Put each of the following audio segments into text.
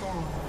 down.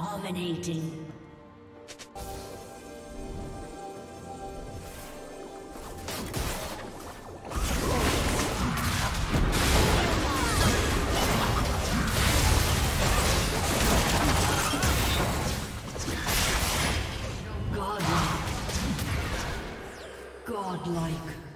Dominating. disconnected.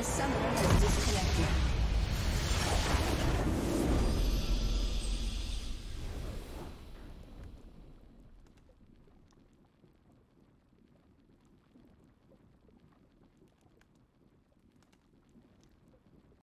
A.